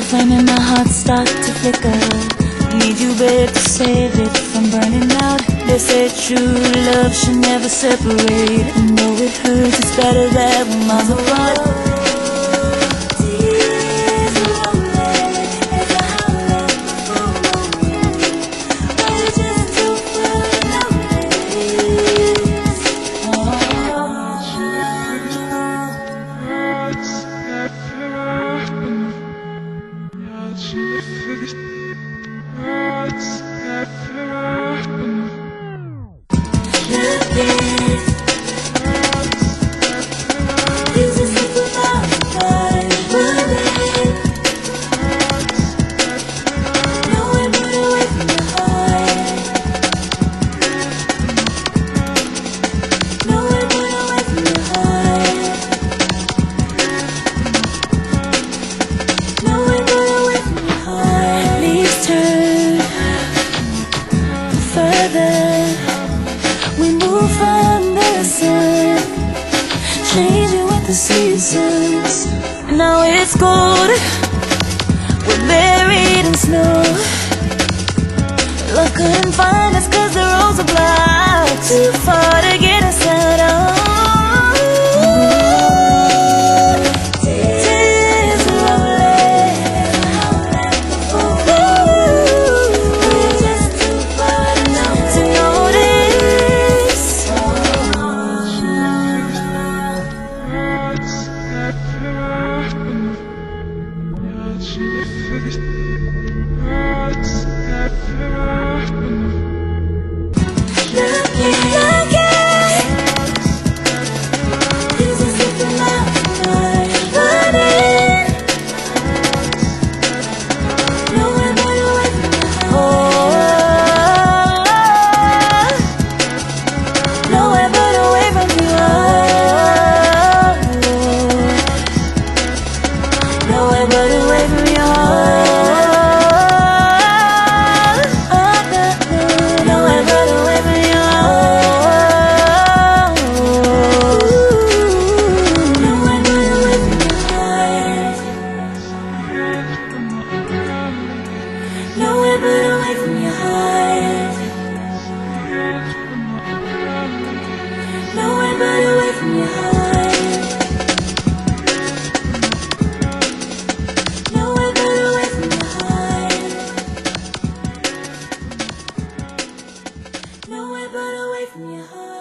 The flame in my heart start to flicker. Need you, babe, to save it from burning out. They said true love should never separate. I know it hurts, it's better that we're miles apart. Leaves Now it's cold, we're buried in snow. Love couldn't find us cause the roads are blocked. Too far to get. first hurts at. 你和。